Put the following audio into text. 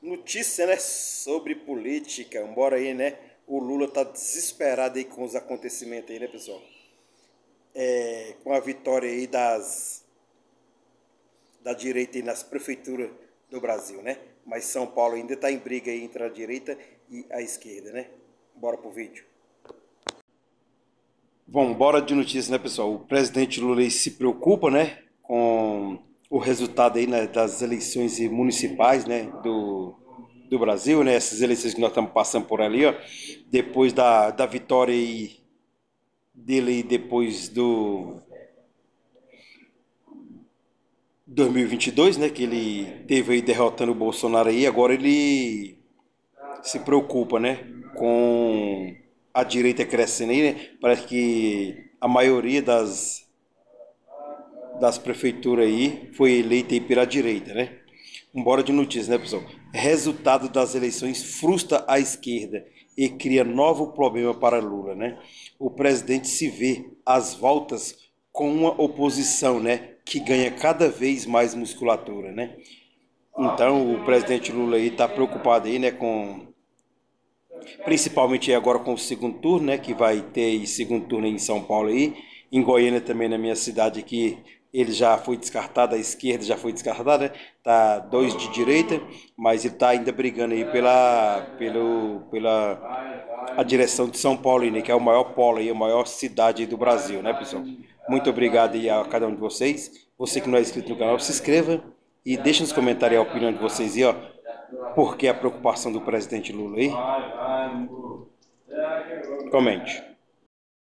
Notícia, né, sobre política. Bora aí, né? O Lula tá desesperado aí com os acontecimentos aí, né, pessoal? É, com a vitória aí das da direita aí nas prefeituras do Brasil, né? Mas São Paulo ainda está em briga aí entre a direita e a esquerda, né? Bora pro vídeo. Bom, bora de notícia, né, pessoal? O presidente Lula se preocupa, né, com o resultado aí né, das eleições municipais, né, do, do Brasil, né, essas eleições que nós estamos passando por ali, ó, depois da, da vitória aí dele depois do 2022, né, que ele teve aí derrotando o Bolsonaro aí, agora ele se preocupa, né, com a direita crescendo aí, né? Parece que a maioria das, das prefeituras aí foi eleita aí pela direita, né? Embora de notícia, né, pessoal? Resultado das eleições frustra a esquerda e cria novo problema para Lula, né? O presidente se vê às voltas com uma oposição, né, que ganha cada vez mais musculatura, né? Então o presidente Lula aí está preocupado aí, né, com principalmente agora com o segundo turno, né, que vai ter segundo turno em São Paulo aí, em Goiânia também, na minha cidade aqui, ele já foi descartado, a esquerda já foi descartada, né? tá dois de direita, mas ele está ainda brigando aí pela, pelo, pela a direção de São Paulo, né, que é o maior polo aí, a maior cidade do Brasil, né, pessoal? Muito obrigado aí a cada um de vocês. Você que não é inscrito no canal, se inscreva e deixe nos comentários a opinião de vocês aí, ó. Por que a preocupação do presidente Lula aí? Comente.